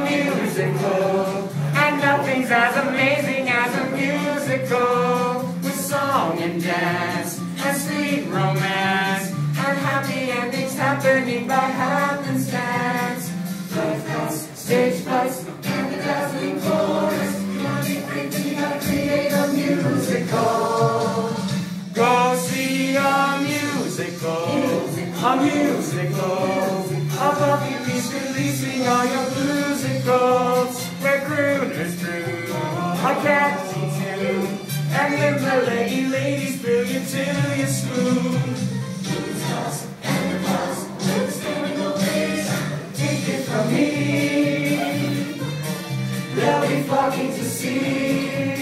a musical. And nothing's as amazing as a musical. With song and dance, and sweet romance, and happy endings happening by happenstance. Life house, stage place, and the dazzling chorus. Now we thinking to create a musical. Go see a musical. musical. A musical. A puppy piece releasing all your blues. Where their crooners. I can't too. And the lady ladies bring you to your spoon. Take it from me. They'll be flocking to see